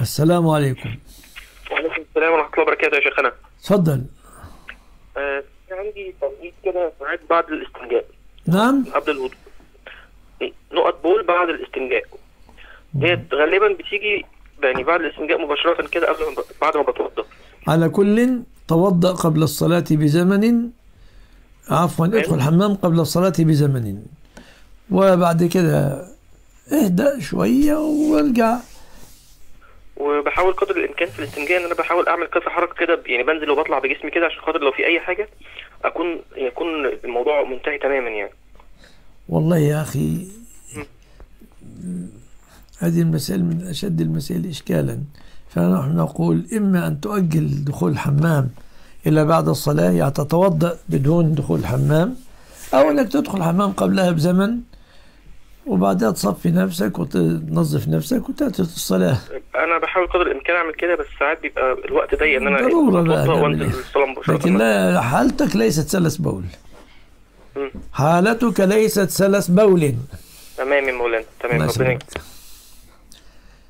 السلام عليكم. وعليكم السلام ورحمة الله وبركاته يا شيخنا. تفضل. آه عندي تنقيط كده ساعات بعد الاستنجاء. نعم. قبل الوضوء. نقط بول بعد الاستنجاء. ديت غالبا بتيجي يعني بعد الاستنجاء مباشرة كده قبل ما بعد ما بتوضى على كل توضأ قبل الصلاة بزمن. عفوا ادخل الحمام قبل الصلاة بزمن. وبعد كده اهدأ شوية وارجع. وبحاول قدر الإمكان في الاستنجاء إن أنا بحاول أعمل كذا حركة كده يعني بنزل وبطلع بجسمي كده عشان خاطر لو في أي حاجة أكون يكون الموضوع منتهي تماما يعني. والله يا أخي هذه المسائل من أشد المسائل إشكالا. فنحن نقول إما أن تؤجل دخول الحمام إلى بعد الصلاة يعني تتوضأ بدون دخول الحمام أو أنك تدخل الحمام قبلها بزمن وبعدها تصفي نفسك وتنظف نفسك وتأتي الصلاة. أنا بحاول قدر الإمكان أعمل كده بس ساعات بيبقى الوقت ضيق إن أنا ضرورة بقى إيه؟ لكن لا حالتك ليست سلس بول. حالتك ليست سلس بول. تمام يا مولانا تمام. ربنا يسلمك.